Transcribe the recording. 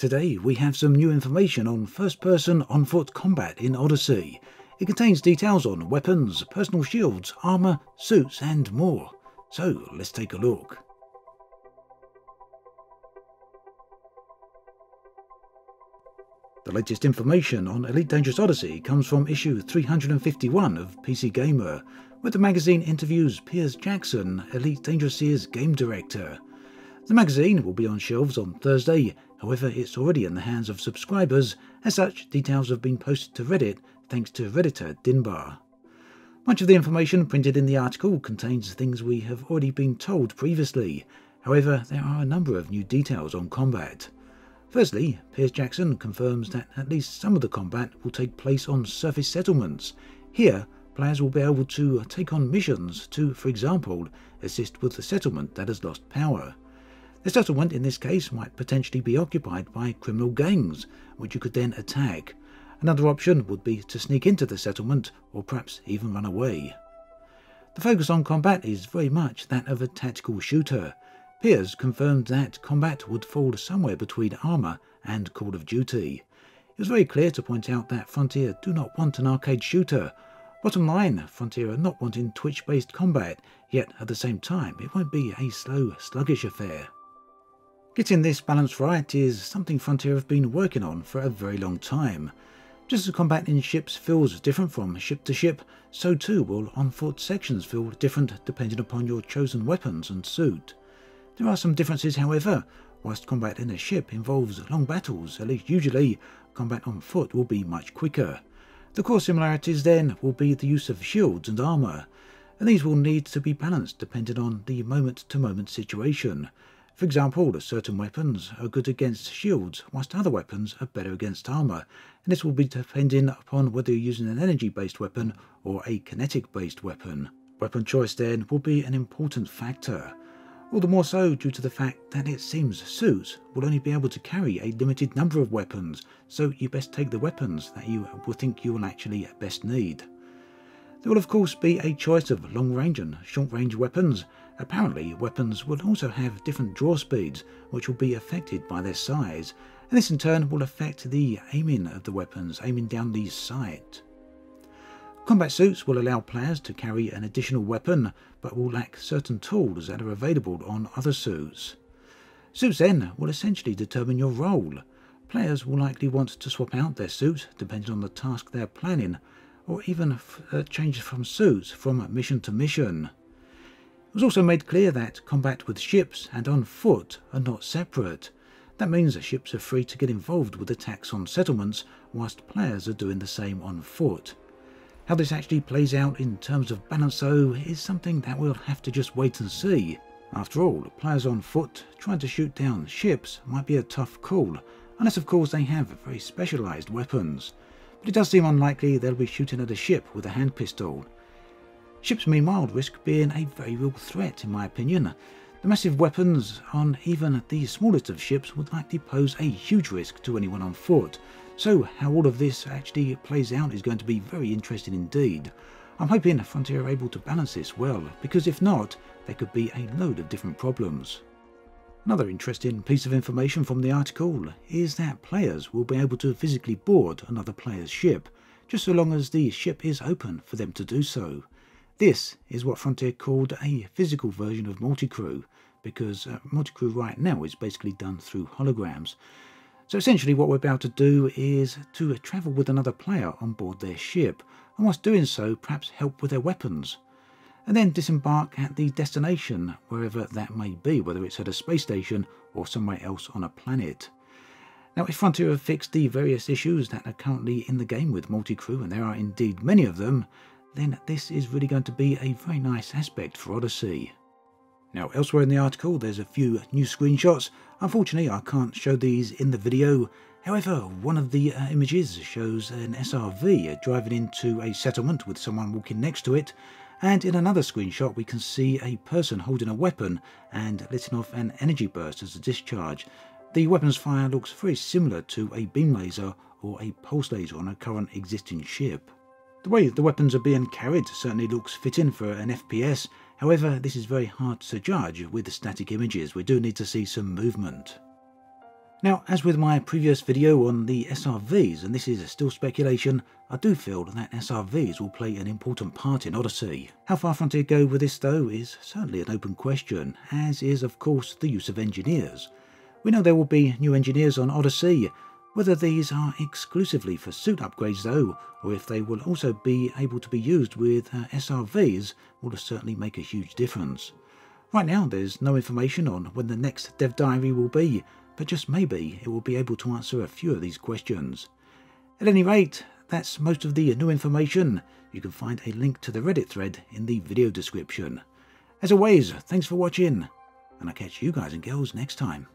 Today we have some new information on first-person on-foot combat in Odyssey. It contains details on weapons, personal shields, armour, suits and more. So let's take a look. The latest information on Elite Dangerous Odyssey comes from issue 351 of PC Gamer, where the magazine interviews Piers Jackson, Elite Dangerous's game director. The magazine will be on shelves on Thursday, however it's already in the hands of subscribers, as such details have been posted to Reddit thanks to redditor Dinbar. Much of the information printed in the article contains things we have already been told previously, however there are a number of new details on combat. Firstly, Piers Jackson confirms that at least some of the combat will take place on surface settlements. Here, players will be able to take on missions to, for example, assist with the settlement that has lost power. The settlement in this case might potentially be occupied by criminal gangs, which you could then attack. Another option would be to sneak into the settlement, or perhaps even run away. The focus on combat is very much that of a tactical shooter. Piers confirmed that combat would fall somewhere between Arma and Call of Duty. It was very clear to point out that Frontier do not want an arcade shooter. Bottom line, Frontier are not wanting twitch-based combat, yet at the same time it won't be a slow, sluggish affair. Getting this balance right is something Frontier have been working on for a very long time. Just as combat in ships feels different from ship to ship, so too will on-foot sections feel different depending upon your chosen weapons and suit. There are some differences however, whilst combat in a ship involves long battles, at least usually, combat on foot will be much quicker. The core similarities then will be the use of shields and armour, and these will need to be balanced depending on the moment-to-moment -moment situation. For example, certain weapons are good against shields, whilst other weapons are better against armour, and this will be depending upon whether you're using an energy-based weapon or a kinetic-based weapon. Weapon choice then will be an important factor. All the more so due to the fact that it seems suits will only be able to carry a limited number of weapons, so you best take the weapons that you will think you will actually best need. There will of course be a choice of long range and short range weapons. Apparently weapons will also have different draw speeds which will be affected by their size and this in turn will affect the aiming of the weapons, aiming down the sight. Combat suits will allow players to carry an additional weapon but will lack certain tools that are available on other suits. Suits then will essentially determine your role. Players will likely want to swap out their suit depending on the task they are planning or even uh, change from suits from mission to mission. It was also made clear that combat with ships and on foot are not separate. That means that ships are free to get involved with attacks on settlements whilst players are doing the same on foot. How this actually plays out in terms of balance though is something that we'll have to just wait and see. After all, players on foot trying to shoot down ships might be a tough call, unless of course they have very specialised weapons but it does seem unlikely they'll be shooting at a ship with a hand pistol. Ships meanwhile risk being a very real threat in my opinion. The massive weapons on even the smallest of ships would likely pose a huge risk to anyone on foot, so how all of this actually plays out is going to be very interesting indeed. I'm hoping Frontier are able to balance this well, because if not, there could be a load of different problems. Another interesting piece of information from the article is that players will be able to physically board another player's ship, just so long as the ship is open for them to do so. This is what Frontier called a physical version of multi-crew, because uh, multi-crew right now is basically done through holograms. So essentially what we're about to do is to travel with another player on board their ship, and whilst doing so perhaps help with their weapons and then disembark at the destination, wherever that may be, whether it's at a space station or somewhere else on a planet. Now, if Frontier have fixed the various issues that are currently in the game with multi-crew, and there are indeed many of them, then this is really going to be a very nice aspect for Odyssey. Now, elsewhere in the article, there's a few new screenshots. Unfortunately, I can't show these in the video. However, one of the uh, images shows an SRV driving into a settlement with someone walking next to it, and in another screenshot we can see a person holding a weapon and letting off an energy burst as a discharge. The weapon's fire looks very similar to a beam laser or a pulse laser on a current existing ship. The way the weapons are being carried certainly looks fitting for an FPS, however this is very hard to judge with the static images, we do need to see some movement. Now, as with my previous video on the SRVs, and this is still speculation, I do feel that SRVs will play an important part in Odyssey. How far Frontier go with this though is certainly an open question, as is of course the use of engineers. We know there will be new engineers on Odyssey, whether these are exclusively for suit upgrades though, or if they will also be able to be used with uh, SRVs, will certainly make a huge difference. Right now there's no information on when the next dev diary will be, but just maybe it will be able to answer a few of these questions. At any rate, that's most of the new information. You can find a link to the Reddit thread in the video description. As always, thanks for watching, and I'll catch you guys and girls next time.